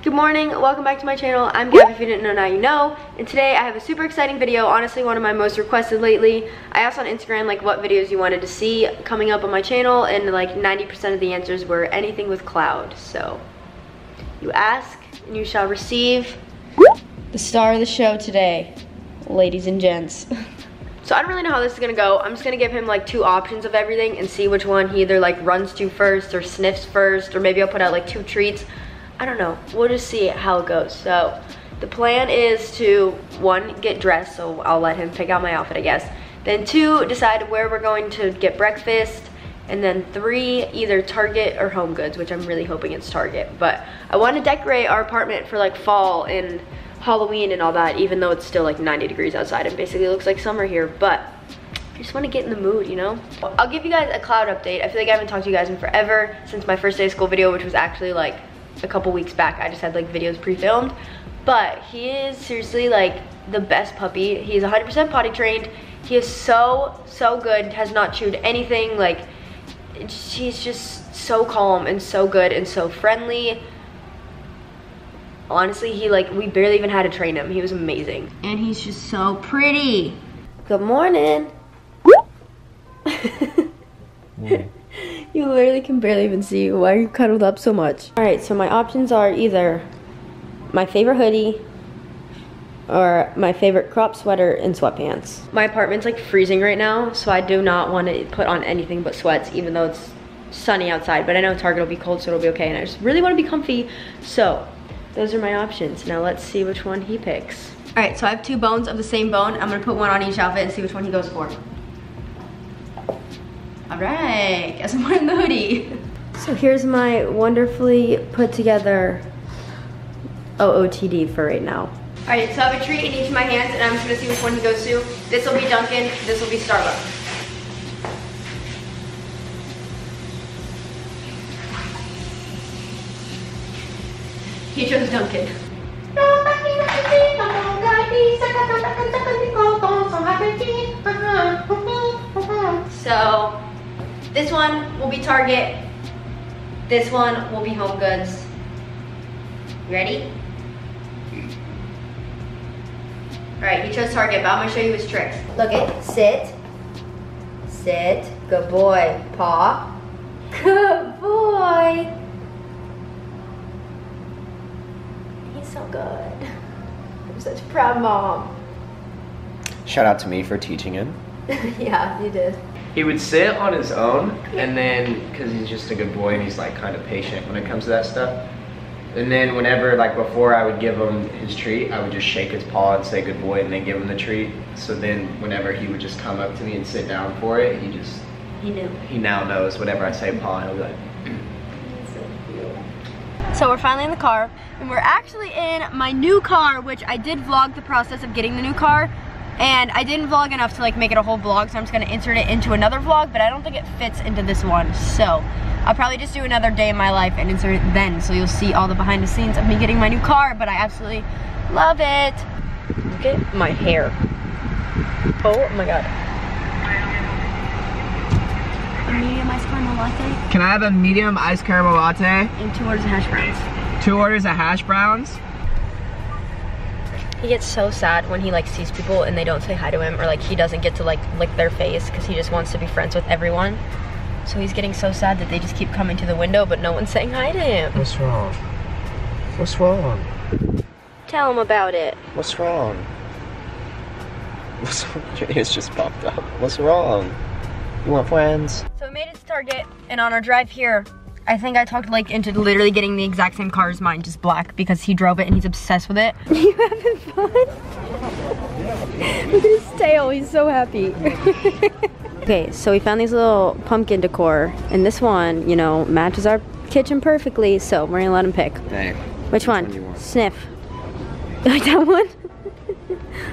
Good morning, welcome back to my channel. I'm Gabi, if you didn't know, now you know. And today I have a super exciting video, honestly one of my most requested lately. I asked on Instagram like what videos you wanted to see coming up on my channel and like 90% of the answers were anything with cloud. So you ask and you shall receive the star of the show today, ladies and gents. So I don't really know how this is gonna go. I'm just gonna give him like two options of everything and see which one he either like runs to first or sniffs first or maybe I'll put out like two treats. I don't know. We'll just see how it goes. So the plan is to one, get dressed. So I'll let him pick out my outfit, I guess. Then two, decide where we're going to get breakfast. And then three, either Target or Home Goods, which I'm really hoping it's Target. But I want to decorate our apartment for like fall and Halloween and all that, even though it's still like 90 degrees outside. It basically looks like summer here, but I just want to get in the mood, you know? I'll give you guys a cloud update. I feel like I haven't talked to you guys in forever since my first day of school video, which was actually like a couple weeks back. I just had like videos pre-filmed. But he is seriously like the best puppy. He's 100% potty trained. He is so, so good. Has not chewed anything. Like, he's just so calm and so good and so friendly honestly, he like, we barely even had to train him. He was amazing. And he's just so pretty. Good morning. You literally can barely even see. Why are you cuddled up so much? All right, so my options are either my favorite hoodie or my favorite crop sweater and sweatpants. My apartment's like freezing right now, so I do not want to put on anything but sweats, even though it's sunny outside, but I know Target will be cold, so it'll be okay, and I just really want to be comfy, so those are my options. Now let's see which one he picks. All right, so I have two bones of the same bone. I'm gonna put one on each outfit and see which one he goes for. All right, guess I'm wearing the hoodie. So here's my wonderfully put together OOTD for right now. All right, so I have a treat in each of my hands and I'm just gonna see which one he goes to. This will be Dunkin', this will be Starbucks. He chose Dunkin'. So, this one will be Target. This one will be Home Goods. Ready? Alright, he chose Target, but I'm gonna show you his tricks. Look it, sit, sit, good boy, paw, good boy. He's so good. I'm such a proud mom. Shout out to me for teaching him. yeah, you did. He would sit on his own, and then, because he's just a good boy and he's like kind of patient when it comes to that stuff. And then whenever, like before I would give him his treat, I would just shake his paw and say good boy and then give him the treat. So then whenever he would just come up to me and sit down for it, he just, he knew. He now knows whenever I say paw, he'll be like, so we're finally in the car, and we're actually in my new car, which I did vlog the process of getting the new car, and I didn't vlog enough to like make it a whole vlog, so I'm just gonna insert it into another vlog, but I don't think it fits into this one, so I'll probably just do another day in my life and insert it then, so you'll see all the behind the scenes of me getting my new car, but I absolutely love it. Look at my hair. Oh my god. A medium iced caramel latte. Can I have a medium iced caramel latte? And two orders of hash browns. Two orders of hash browns? He gets so sad when he like sees people and they don't say hi to him or like he doesn't get to like lick their face because he just wants to be friends with everyone. So he's getting so sad that they just keep coming to the window but no one's saying hi to him. What's wrong? What's wrong? Tell him about it. What's wrong? What's wrong? Your ears just popped up. What's wrong? You want friends? So we made it to Target, and on our drive here, I think I talked like into literally getting the exact same car as mine, just black, because he drove it and he's obsessed with it. you having fun? Look at his tail, he's so happy. okay, so we found these little pumpkin decor, and this one, you know, matches our kitchen perfectly, so we're gonna let him pick. Hey. Which, Which one? one Sniff. You like that one?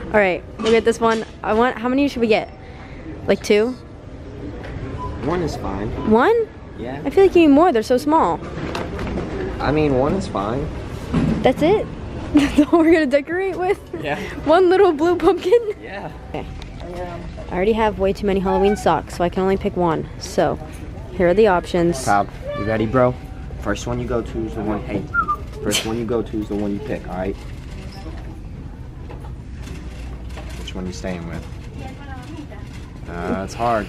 All right, look at this one. I want, how many should we get? Like two? One is fine. One? Yeah. I feel like you need more. They're so small. I mean, one is fine. That's it? That's all we're gonna decorate with? Yeah. One little blue pumpkin? Yeah. Okay. I already have way too many Halloween socks, so I can only pick one. So, here are the options. Proud. You ready, bro? First one you go to is the one, hey, First one you go to is the one you pick, alright? Which one you staying with? Uh, it's hard.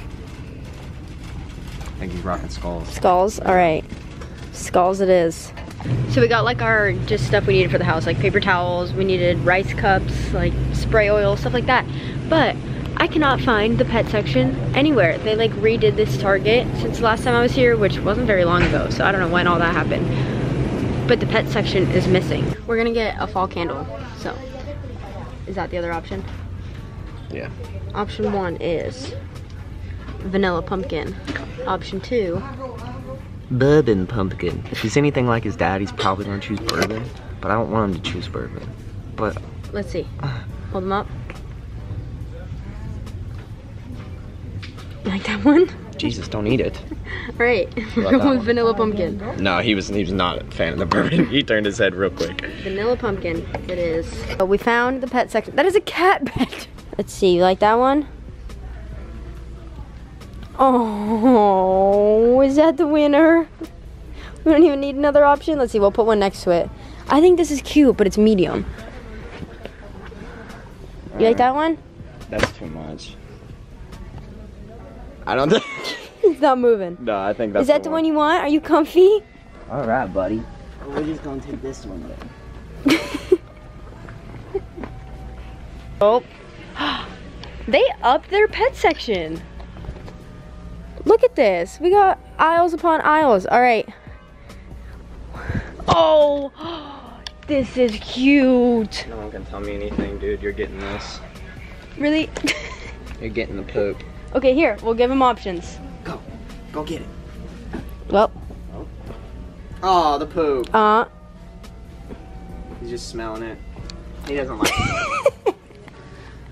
I think he's rocking skulls. Skulls, all right. Skulls it is. So we got like our just stuff we needed for the house, like paper towels, we needed rice cups, like spray oil, stuff like that. But I cannot find the pet section anywhere. They like redid this Target since the last time I was here, which wasn't very long ago, so I don't know when all that happened. But the pet section is missing. We're gonna get a fall candle, so. Is that the other option? Yeah. Option one is vanilla pumpkin. Option two, Bourbon pumpkin. If he's anything like his dad, he's probably gonna choose bourbon. But I don't want him to choose bourbon. But let's see. Hold them up. You like that one? Jesus, don't eat it. Right. What about that With vanilla pumpkin. No, he was he was not a fan of the bourbon. he turned his head real quick. Vanilla pumpkin, it is. So we found the pet section. That is a cat bed. Let's see, you like that one? Oh, is that the winner? We don't even need another option. Let's see, we'll put one next to it. I think this is cute, but it's medium. You like that one? That's too much. I don't think. It's not moving. no, I think that's. Is that the one you want? Are you comfy? All right, buddy. We're just gonna take this one then. Oh. they upped their pet section. Look at this. We got aisles upon aisles. All right. Oh, this is cute. No one can tell me anything, dude. You're getting this. Really? You're getting the poop. okay, here. We'll give him options. Go. Go get it. Well, Oh, the poop. uh, He's just smelling it. He doesn't like it.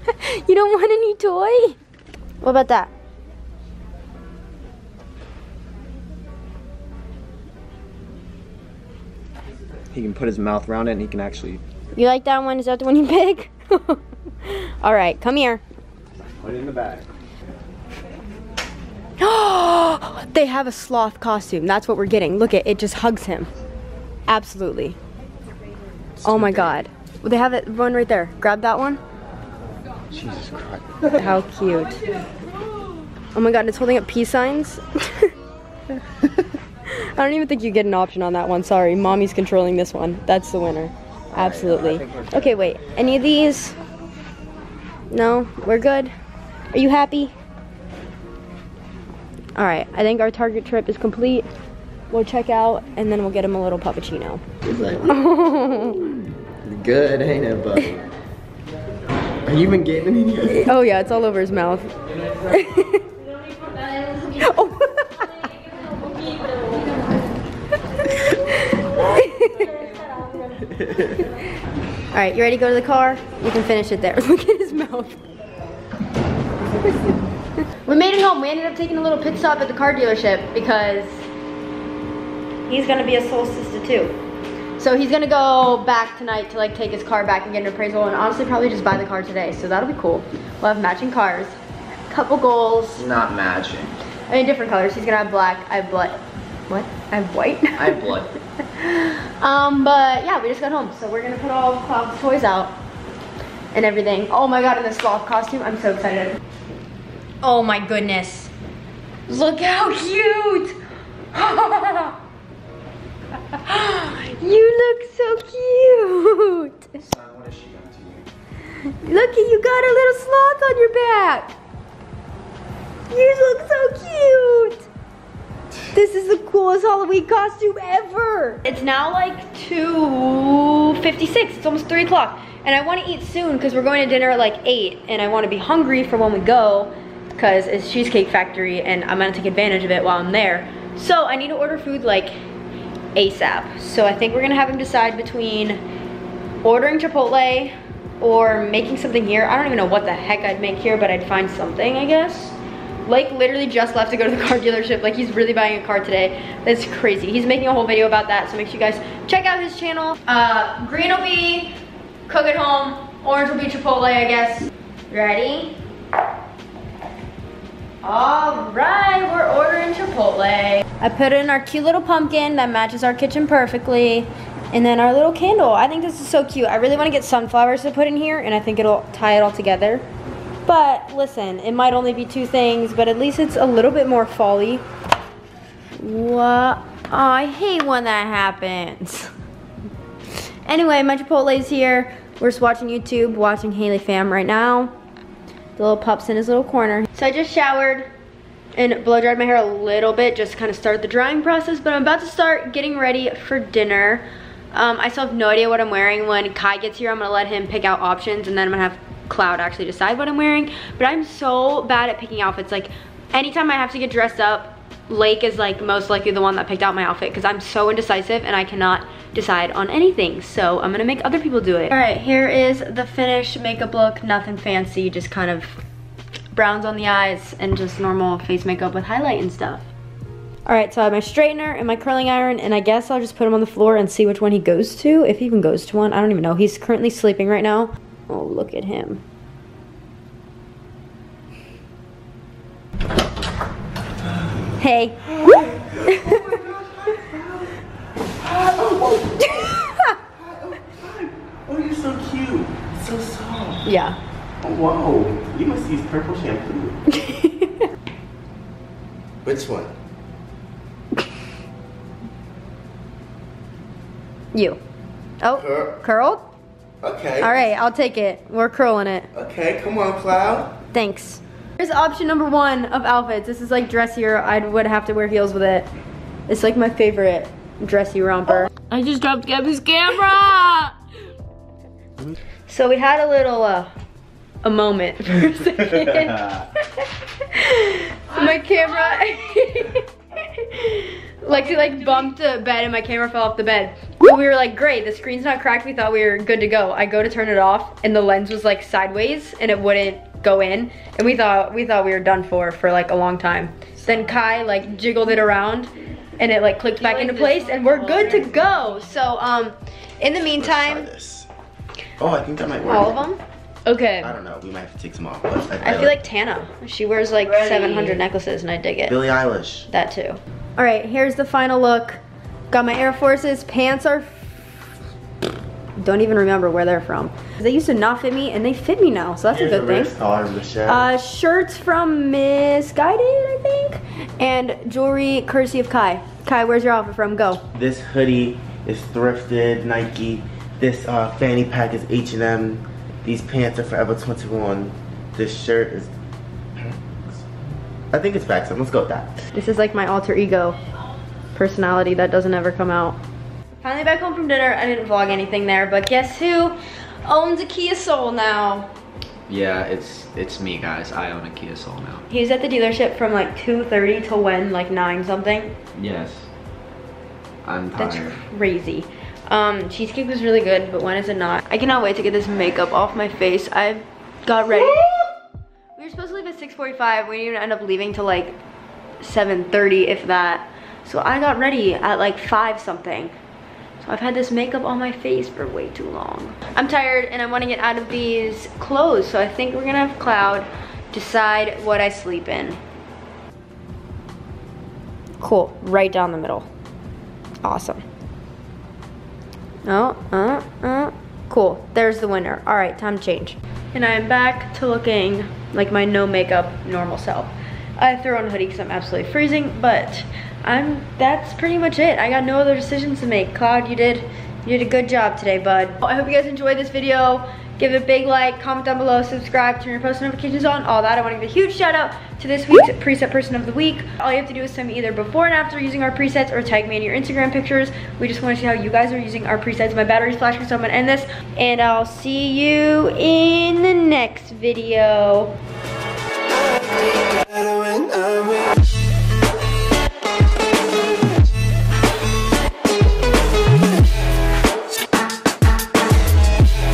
you don't want any toy? What about that? He can put his mouth around it and he can actually You like that one? Is that the one you pick? All right, come here. put it in the bag. they have a sloth costume. That's what we're getting. Look at it just hugs him. Absolutely. Oh my god. Well, they have it one right there. Grab that one. Jesus Christ. How cute. Oh my god, it's holding up peace signs. I don't even think you get an option on that one. Sorry, mommy's controlling this one. That's the winner. Absolutely. Okay, wait. Any of these? No, we're good. Are you happy? All right, I think our Target trip is complete. We'll check out and then we'll get him a little puppuccino. Good, ain't it, buddy? Are you even getting any? oh yeah, it's all over his mouth. oh. All right, you ready to go to the car? You can finish it there. Look at his mouth. we made it home. We ended up taking a little pit stop at the car dealership because he's gonna be a soul sister too. So he's gonna go back tonight to like take his car back and get an appraisal and honestly probably just buy the car today. So that'll be cool. We'll have matching cars. Couple goals. Not matching. I mean different colors. He's gonna have black. I have blood. What? I have white. I have blood. um, but yeah, we just got home, so we're gonna put all of Cloud's toys out and everything. Oh my god, in this sloth costume, I'm so excited. Oh my goodness. Look how cute! you look so cute! Look at you got a little sloth on your back! You look so! This is the coolest Halloween costume ever. It's now like 2.56, it's almost three o'clock. And I wanna eat soon because we're going to dinner at like eight and I wanna be hungry for when we go because it's Cheesecake Factory and I'm gonna take advantage of it while I'm there. So I need to order food like ASAP. So I think we're gonna have him decide between ordering Chipotle or making something here. I don't even know what the heck I'd make here, but I'd find something, I guess. Lake literally just left to go to the car dealership. Like he's really buying a car today. That's crazy. He's making a whole video about that. So make sure you guys check out his channel. Uh, green will be cook at home. Orange will be Chipotle, I guess. Ready? All right, we're ordering Chipotle. I put in our cute little pumpkin that matches our kitchen perfectly. And then our little candle. I think this is so cute. I really want to get sunflowers to put in here, and I think it'll tie it all together. But listen, it might only be two things, but at least it's a little bit more folly. What? Oh, I hate when that happens. Anyway, my Chipotle's here. We're just watching YouTube, watching Haley Fam right now. The little pup's in his little corner. So I just showered and blow dried my hair a little bit just kind of start the drying process, but I'm about to start getting ready for dinner. Um, I still have no idea what I'm wearing. When Kai gets here, I'm gonna let him pick out options and then I'm gonna have Cloud actually decide what I'm wearing. But I'm so bad at picking outfits. Like anytime I have to get dressed up, Lake is like most likely the one that picked out my outfit because I'm so indecisive and I cannot decide on anything. So I'm gonna make other people do it. All right, here is the finished makeup look. Nothing fancy, just kind of browns on the eyes and just normal face makeup with highlight and stuff. All right, so I have my straightener and my curling iron, and I guess I'll just put him on the floor and see which one he goes to, if he even goes to one. I don't even know. He's currently sleeping right now. Oh, look at him. Hey. Oh, you're so cute. So soft. yeah. Oh, whoa. You must use purple shampoo. Which one? You. Oh, Cur- curled? Okay. All right, I'll take it. We're curling it. Okay, come on, Cloud. Thanks. Here's option number one of outfits. This is like dressier. I would have to wear heels with it. It's like my favorite dressy romper. I just dropped Gabi's camera. So we had a little uh, a moment for a second. my camera like we like bumped a bed and my camera fell off the bed. But we were like, great, the screen's not cracked. We thought we were good to go. I go to turn it off and the lens was like sideways and it wouldn't go in. And we thought we thought we were done for for like a long time. Then Kai like jiggled it around and it like clicked back like into place and we're good to go. So um in the meantime. Oh, I think that might work. all of them? Okay. I don't know. We might have to take some off. But I feel like Tana. She wears like Ready. 700 necklaces and I dig it. Billie Eilish. That too. All right, here's the final look. Got my Air Forces. Pants are, don't even remember where they're from. They used to not fit me and they fit me now, so that's Here's a good thing. collar of the shirt. Uh, shirts from Missguided, I think. And jewelry courtesy of Kai. Kai, where's your outfit from? Go. this hoodie is thrifted, Nike. This uh, fanny pack is H&M. These pants are Forever 21. This shirt is I think it's PacSun. Let's go with that. This is like my alter ego personality that doesn't ever come out. Finally back home from dinner. I didn't vlog anything there, but guess who owns a Kia Soul now? Yeah, it's it's me, guys. I own a Kia Soul now. He was at the dealership from like 2.30 till when? Like 9 something? Yes. I'm tired. That's crazy. Um, cheesecake was really good, but when is it not? I cannot wait to get this makeup off my face. I've got ready. We were supposed to leave at 6.45. We didn't end up leaving till like 7.30, if that. So I got ready at like 5 something. So I've had this makeup on my face for way too long. I'm tired and I want to get out of these clothes. So I think we're gonna have Cloud decide what I sleep in. Cool, right down the middle. Awesome. Oh, uh, uh. Cool, there's the winner. All right, time to change. And I am back to looking like my no makeup normal self. I throw on a hoodie because I'm absolutely freezing, but I'm, that's pretty much it. I got no other decisions to make. Cloud, you did, you did a good job today, bud. I hope you guys enjoyed this video. Give it a big like, comment down below, subscribe, turn your post notifications on, all that. I want to give a huge shout out to this week's preset person of the week. All you have to do is send me either before and after using our presets or tag me in your Instagram pictures. We just want to see how you guys are using our presets. My battery's flashing, so I'm gonna end this. And I'll see you in the next video.